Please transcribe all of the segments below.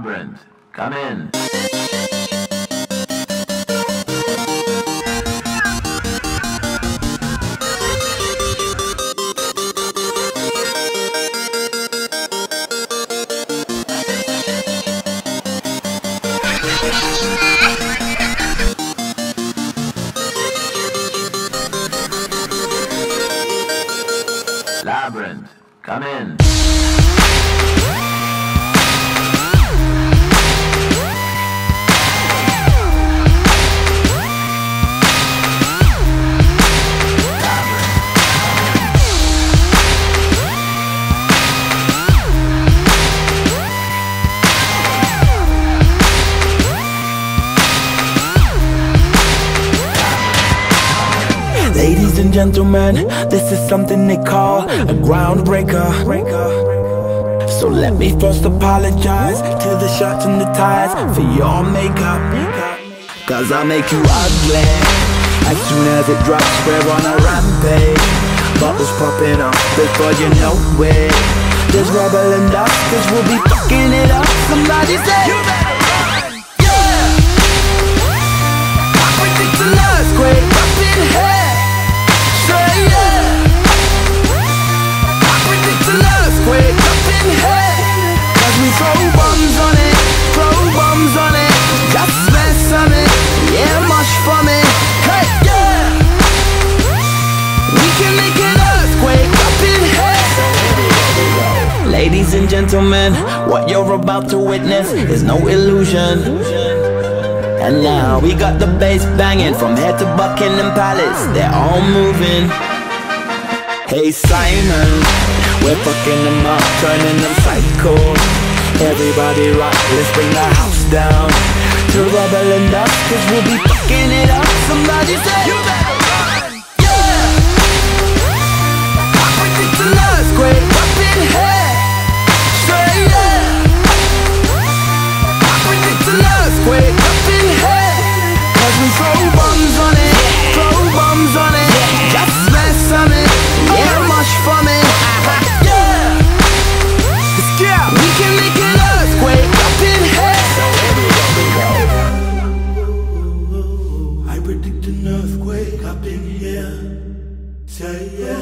Labrinth, come in. Labrinth, come in. And gentlemen, this is something they call a groundbreaker. So let me first apologize to the shirts and the ties for your makeup. Cause I'll make you ugly as soon as it drops. We're on a rampage. Bottles popping off before you know it. There's rubble and dust, cause we'll be fucking it up. Somebody say, Ladies and gentlemen, what you're about to witness is no illusion. And now we got the bass banging from head to Buckingham Palace. They're all moving. Hey Simon, we're fucking them up, turning them psycho. Everybody rock, let's bring the house down to rubble and dust, cause we'll be fucking it up. Somebody say, You better Say yeah.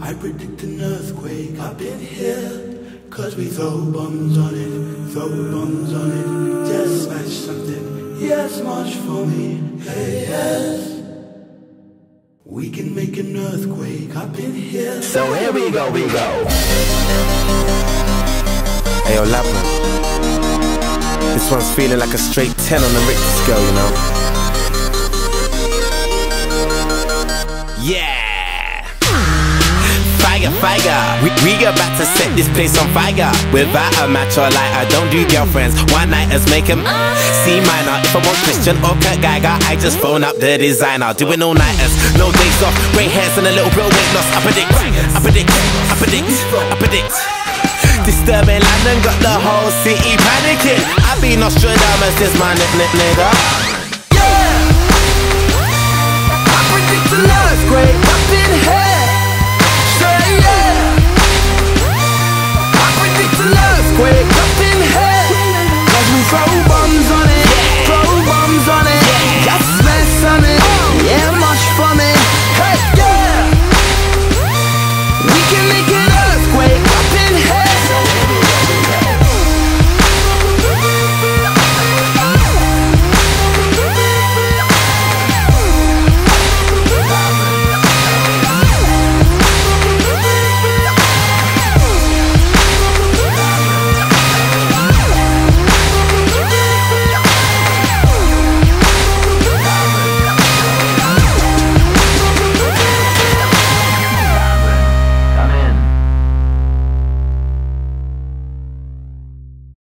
I predict an earthquake up in here. Cause we throw bombs on it, throw bombs on it. Just smash something. Yes, march for me. Hey, yes. We can make an earthquake up in here. So here we go, we go. Hey yo, Labrinth. This one's feeling like a straight 10 on the Richter scale, you know? Yeah! Fire, fire. We, we about to set this place on fire. Without a match or lighter, don't do girlfriends. One nighters make them C uh, minor. If I want Christian or Kurt Geiger, I just phone up the designer. Doing all nighters, no days off. Grey hairs and a little of weight loss. I predict, I predict, I predict, I predict. Disturbing London got the whole city panicking. I be Nostradamus, this my nip nip nigga. great.